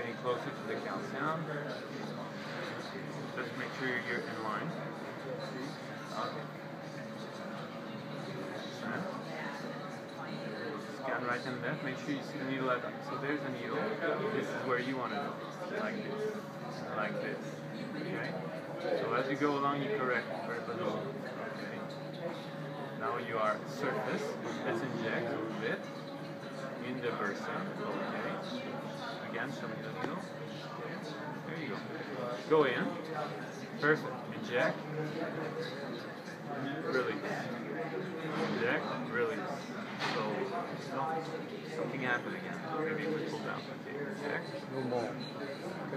closer to the calcium. Just make sure you're in line. Okay. Scan right and left. Make sure you see the needle at so there's a needle. This is where you want to go. Like this. Like this. Okay? So as you go along you correct your position. Okay. Now you are surface. Let's inject a little bit the person. Okay. Again, show me the needle. There you go. Go in. Perfect. Inject. Release. Inject. Release. So, something happened again. Maybe we pull down. Okay. Inject. No more.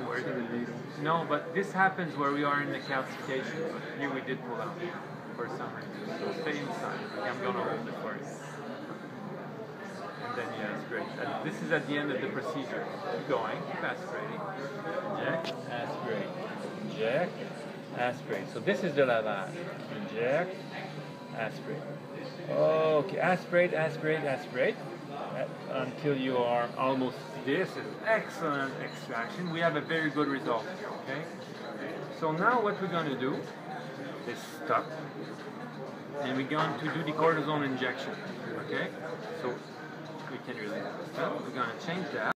Where did No, but this happens where we are in the calcification. But here we did pull out for some reason. So stay inside. Okay, I'm gonna hold it for you. And then Uh, this is at the end of the procedure. Keep going. Keep aspirating. Inject. Aspirate. Inject. Aspirate. So this is the lavage. Inject. Aspirate. Okay. Aspirate. Aspirate. Aspirate. Uh, Until you are almost. This is excellent extraction. We have a very good result. Okay. So now what we're going to do is stop, and we're going to do the cortisone injection. Okay. So we're going to change that.